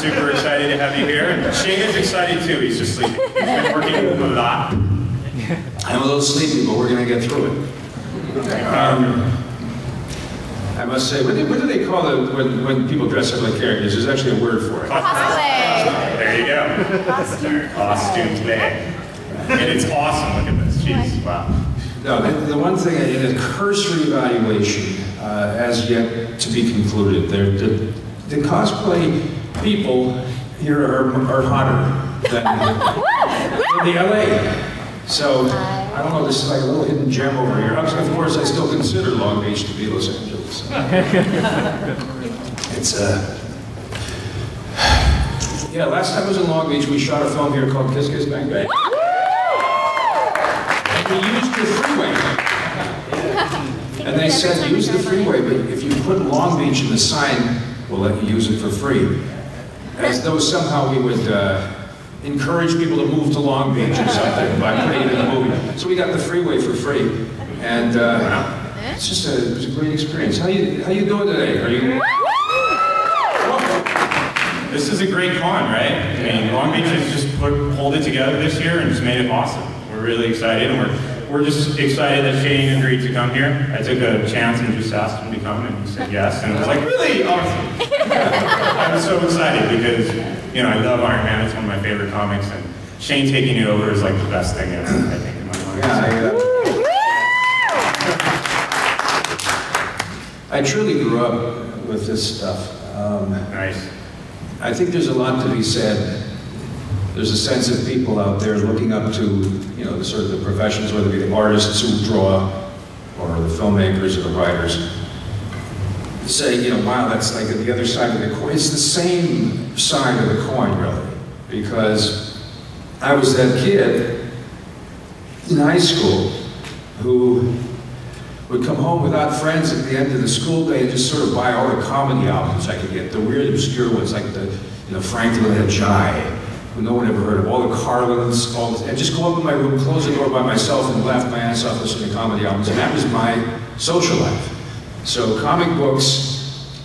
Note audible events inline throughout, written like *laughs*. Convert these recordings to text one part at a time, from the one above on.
super excited to have you here. And Shane is excited too. He's just sleeping. He's been working a lot. I'm a little sleepy, but we're going to get through it. Um, I must say, what do, what do they call it when, when people dress up like characters? There's actually a word for it. Cosplay. There you go. Costume. Costume play. And it's awesome. Look at this. Jeez. Wow. No, the, the one thing, in a cursory evaluation, uh, as yet to be concluded, there, the, the cosplay people here are, are hotter than *laughs* the LA. So, I don't know, this is like a little hidden gem over here. Of course, I still consider Long Beach to be Los Angeles. *laughs* It's, uh, yeah, last time I was in Long Beach, we shot a film here called Kiss Kiss Bang Bang. And we used the freeway. And they said, use the freeway, but if you put Long Beach in the sign, we'll let you use it for free. As though somehow we would uh, encourage people to move to Long Beach or something by putting it in the movie. So we got the freeway for free. And uh, it's just a, it was a great experience. How you, how you doing today? Are you? This is a great con, right? I mean, Long Beach has just put, pulled it together this year and just made it awesome. We're really excited, and we're, we're just excited that Shane agreed to come here. I took a chance and just asked him to come, and he said yes, and I was like, really awesome. *laughs* I'm so excited because, you know, I love Iron Man. It's one of my favorite comics, and Shane taking it over is like the best thing ever, I think, in my mind. Yeah, I, uh, I truly grew up with this stuff. Um, Nice. I think there's a lot to be said. There's a sense of people out there looking up to, you know, the sort of the professions, whether it be the artists who draw or the filmmakers or the writers. Say, you know, wow, that's like the other side of the coin. It's the same side of the coin, really, because I was that kid in high school who would come home without friends at the end of the school day and just sort of buy all the comedy albums I could get, the weird obscure ones like the, you know, Franklin Ajaye, who no one ever heard of, all the Carlins, all this, and just go up in my room, close the door by myself and laugh my ass off listening to comedy albums, and that was my social life. So comic books,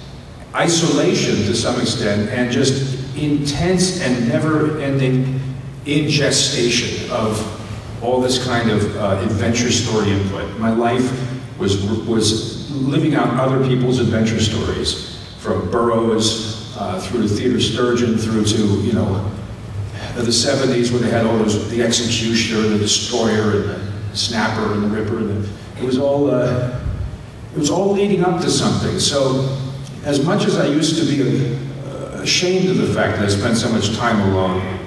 isolation to some extent, and just intense and never-ending ingestion of all this kind of uh, adventure story input. My life was, was living out other people's adventure stories, from Burroughs uh, through to Theodore Sturgeon, through to, you know, the 70s when they had all those, the Executioner, and the Destroyer, and the Snapper, and the Ripper, and the, it was all, uh, it was all leading up to something. So, as much as I used to be uh, ashamed of the fact that I spent so much time alone,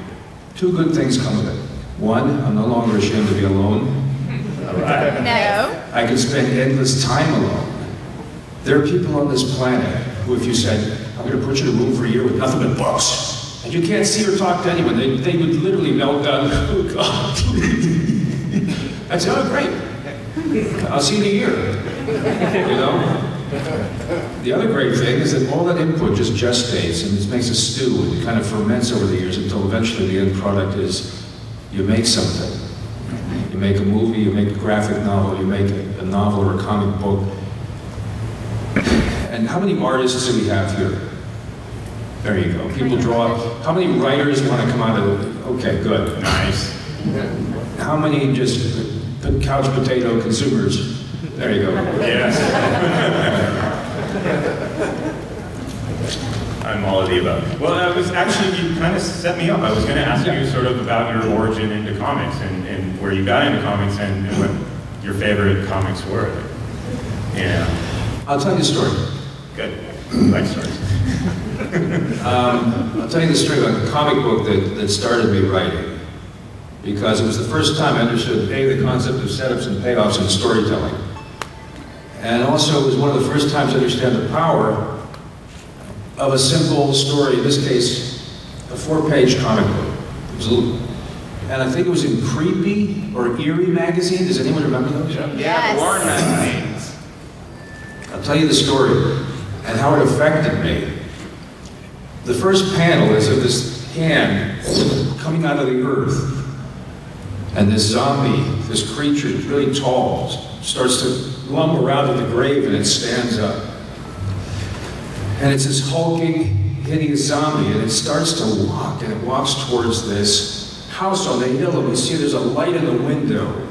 two good things come of it. One, I'm no longer ashamed to be alone. *laughs* No. I can spend endless time alone. There are people on this planet who, if you said, I'm going to put you in a room for a year with nothing but books, and you can't see or talk to anyone, they, they would literally melt down. I'd say, oh, great. I'll see you in a year. You know? The other great thing is that all that input just gestates and it makes a stew and it kind of ferments over the years until eventually the end product is you make something. You make a movie, you make a graphic novel, you make a novel or a comic book. And how many artists do we have here? There you go. People draw. How many writers want to come out of Okay, good. Nice. How many just couch potato consumers? There you go. Yes. *laughs* I'm all of the above. Well, I was actually, you kind of set me up. I was going to ask you sort of about your origin into comics and, and where you got into comics and, and what your favorite comics were. Yeah. I'll tell you a story. Good. Like stories. Um, I'll tell you the story about the comic book that, that started me writing. Because it was the first time I understood, A, the concept of setups and payoffs in storytelling. And also it was one of the first times I understand the power of a simple story, in this case, a four-page comic book. It was a little, and I think it was in Creepy or Eerie magazine. Does anyone remember those? Yeah, Yes. the Warren magazines. I'll tell you the story and how it affected me. The first panel is of this hand coming out of the earth. And this zombie, this creature, really tall, starts to lumber out of the grave and it stands up. And it's this hulking, hideous zombie, and it starts to walk, and it walks towards this house on the hill, and we see there's a light in the window.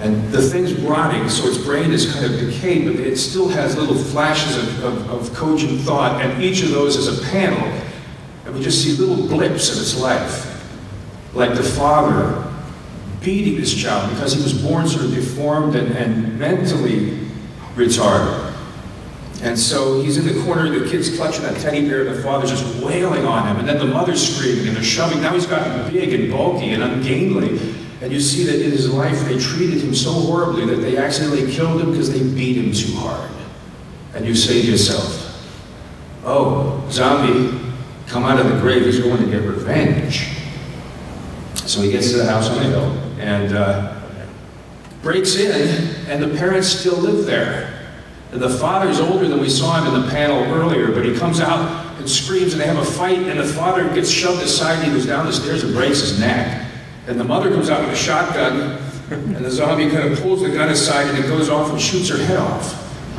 And the thing's rotting, so its brain is kind of decayed, but it still has little flashes of, of, of cogent thought, and each of those is a panel. And we just see little blips of its life. Like the father beating this child because he was born sort of deformed and, and mentally retarded. And so he's in the corner, the kid's clutching that teddy bear, and the father's just wailing on him, and then the mother's screaming, and they're shoving. Now he's gotten big and bulky and ungainly. And you see that in his life they treated him so horribly that they accidentally killed him because they beat him too hard. And you say to yourself, oh, zombie, come out of the grave, he's going to get revenge. So he gets to the house on the hill and uh, breaks in, and the parents still live there. And the father's older than we saw him in the panel earlier, but he comes out and screams, and they have a fight, and the father gets shoved aside, and he goes down the stairs and breaks his neck. And the mother comes out with a shotgun, and the zombie kind of pulls the gun aside, and it goes off and shoots her head off.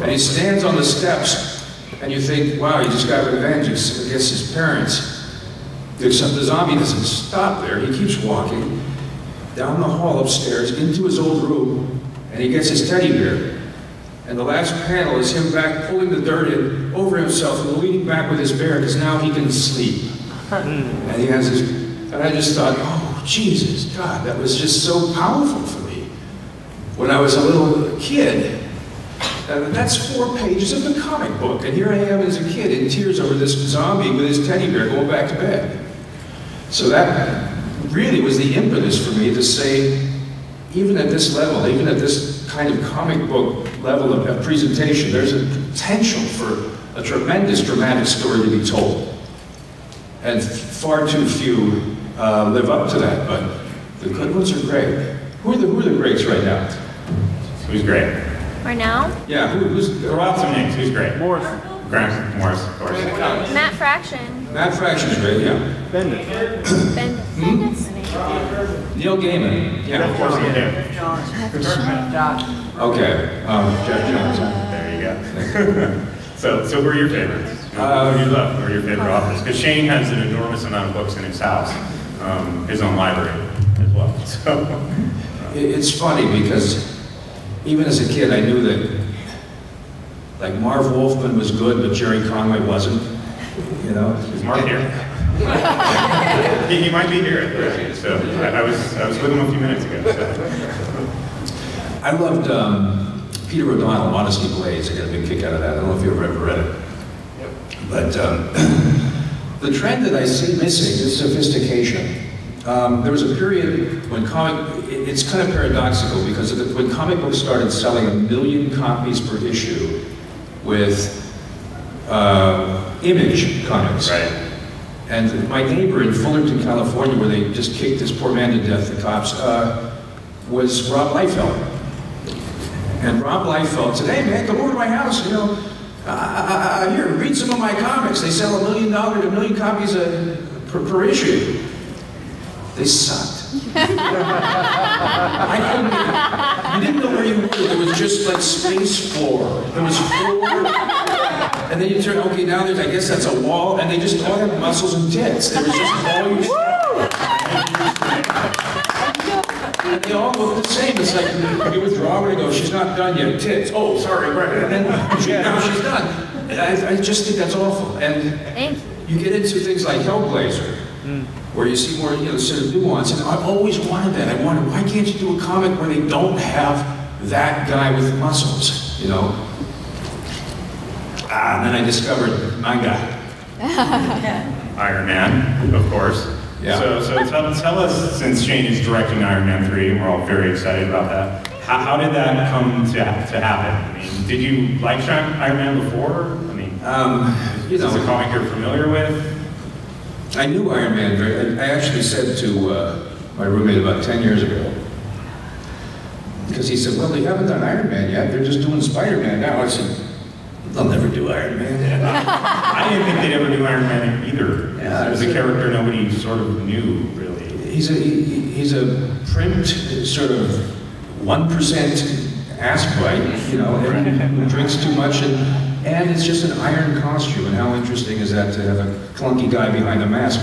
And he stands on the steps, and you think, wow, he just got revenge against his parents. Except the zombie doesn't stop there. He keeps walking down the hall upstairs into his old room, and he gets his teddy bear. And the last panel is him back pulling the dirt in over himself and leaning back with his bear because now he can sleep. *laughs* Hmm. And he has his, and I just thought, oh, Jesus, God, that was just so powerful for me. When I was a little kid, and that's four pages of the comic book. And here I am as a kid in tears over this zombie with his teddy bear going back to bed. So that really was the impetus for me to say, even at this level, even at this kind of comic book level of, of presentation, there's a potential for a tremendous dramatic story to be told. And far too few uh, live up to that, but the good ones are great. Who are the, who are the greats right now? Who's great? Right now, Yeah, who, who's, Throw out some names. Who's great? Morris. Grant Morris, of course. Matt Fraction, Matt Fraction's great, yeah. Bendis. Ben Bendis. Neil Gaiman, yeah. Of course you do. Okay, um, Geoff Johns. There you go. *laughs* so, so who are your favorites? Who, Uh, who do you love? Who are your favorite authors? Because Shane has an enormous amount of books in his house, um, his own library as well. *laughs* So, It- It's funny because even as a kid, I knew that, like Marv Wolfman was good, but Gerry Conway wasn't, you know? is Mark here? *laughs* he, he might be here. So, I, I was I was with him a few minutes ago. So. I loved um, Peter O'Donnell, Modesty Blaise. I got a big kick out of that. I don't know if you've ever read it. But um, *clears throat* the trend that I see missing is sophistication. Um, there was a period when comic, it- it's kind of paradoxical because of the, when comic books started selling a million copies per issue with uh, image comics. Right. And my neighbor in Fullerton, California, where they just kicked this poor man to death, the cops, uh, was Rob Liefeld. And Rob Liefeld said, hey man, come over to my house, you know, uh, here, read some of my comics. They sell a million dollars, a million copies a, per, per issue. They sucked. *laughs* I couldn't you didn't know where you were. There was just like space floor. There was floor. And then you turn, okay, now there's, I guess that's a wall, and they just all have muscles and tits. There was just *laughs* all you And they all look the same. It's like, you withdraw, where you go, she's not done yet, tits. Oh, sorry, right. And then, she, now she's done. And I, I just think that's awful. And Thank you. you get into things like Hellblazer, where you see more, you know, sort of nuance. And I've always wanted that. I wanted, why can't you do a comic where they don't have that guy with the muscles, you know? Ah, and then I discovered manga. *laughs* Iron Man, of course. Yeah. So, so tell, tell us, since Shane is directing Iron Man 3, and we're all very excited about that, how, how did that come to, to happen? I mean, did you like Iron Man before? I mean, Um, you is this a know, comic you're familiar with? I knew Iron Man very, I I actually said to uh, my roommate about 10 years ago, because he said, well, they haven't done Iron Man yet, they're just doing Spider-Man now. I said, they'll never do Iron Man. *laughs* I didn't think they'd ever do Iron Man either. Yeah, it was a character nobody sort of knew, really. He's a, he- he's a print, sort of 1% ass bite, you know, and who *laughs* drinks too much. And, And it's just an iron costume, and how interesting is that to have a clunky guy behind a mask?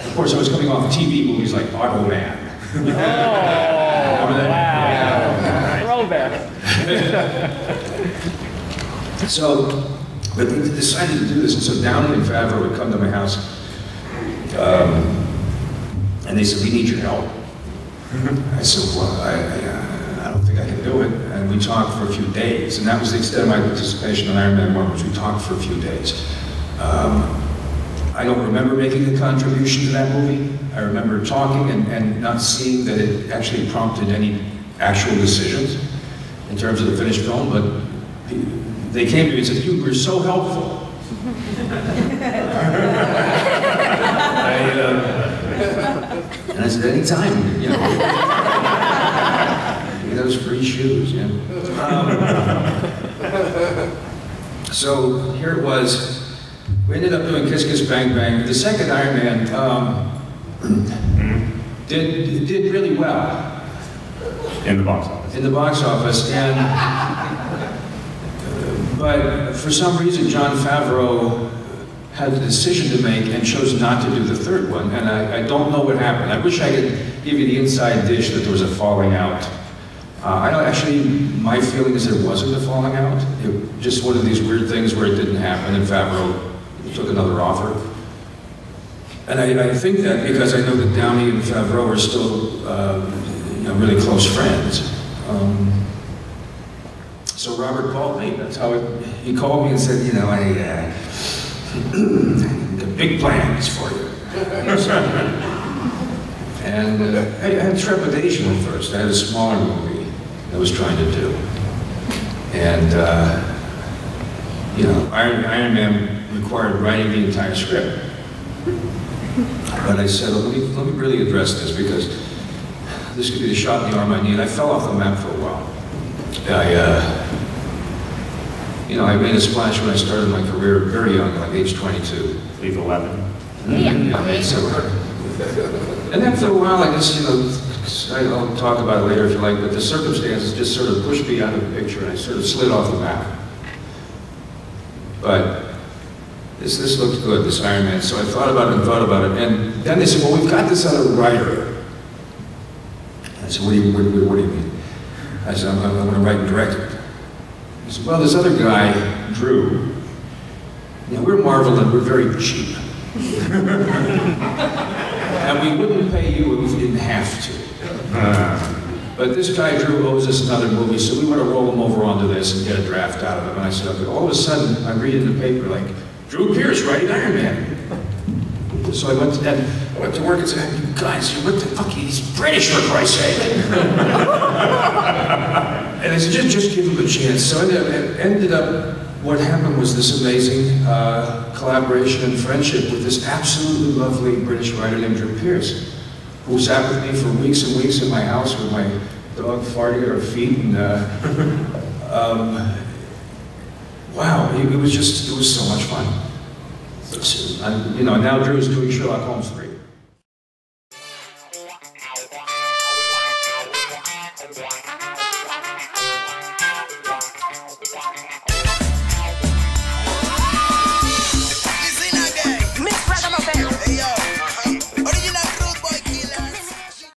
Of course, I was coming off TV movies like Automan. Oh, *laughs* Remember that? wow. Throwback. *laughs* So, but they decided to do this, and so Downey and Favreau would come to my house, um, and they said, "We need your help." I said, "Well, I, I, I don't think I can do it." And we talked for a few days, and that was the extent of my participation in Iron Man One, which we talked for a few days. Um, I don't remember making a contribution to that movie. I remember talking and, and not seeing that it actually prompted any actual decisions in terms of the finished film, but they came to me and said, you were so helpful. I, uh, and I said, anytime, you know. Those free shoes, yeah. Um, so here it was. We ended up doing Kiss Kiss Bang Bang. The second Iron Man um, did, did really well In the box office. in the box office, and but for some reason, Jon Favreau had a decision to make and chose not to do the third one, and I, I don't know what happened. I wish I could give you the inside dish that there was a falling out. Uh, I don't actually. My feeling is there wasn't a falling out. It just one of these weird things where it didn't happen, and Favreau took another offer. And I, I think that because I know that Downey and Favreau are still, uh, you know, really close friends. Um, so Robert called me. That's how it, he called me and said, you know, I uh, *clears throat* got big plans for you. *laughs* and uh, I, I had trepidation at first. I had a smaller movie I was trying to do, and uh, you know, Iron, Iron Man required writing the entire script. But I said, let me, let me really address this because this could be the shot in the arm I need. I fell off the map for a while. I, uh, you know, I made a splash when I started my career very young, like age 22. Leave 11. Yeah. so, and then for a while, I just, you know, I'll talk about it later if you like, but the circumstances just sort of pushed me out of the picture and I sort of slid off the map. But this, this looked good, this Iron Man, so I thought about it and thought about it, and then they said, well, we've got this other writer. I said, what do you, what, what- what do you mean? I said, I'm, I'm going to write and direct it. He said, well, this other guy, Drew, you know, we're Marvel and we're very cheap. *laughs* and we wouldn't pay you if we didn't have to. Uh. But this guy Drew owes us another movie, so we want to roll him over onto this and get a draft out of him. And I said, okay. All of a sudden, I read in the paper like, Drew Pearce writing Iron Man. So I went to I went to work and said, you guys, what the fuck? He's British for Christ's sake. *laughs* and I said, just, just give him a chance. So it ended up, what happened was this amazing uh, collaboration and friendship with this absolutely lovely British writer named Pearce, who sat with me for weeks and weeks in my house with my dog farting at her feet. And uh, *laughs* um, wow, it, it was just, it was so much fun. So, you know, now Drew's doing Sherlock Holmes 3.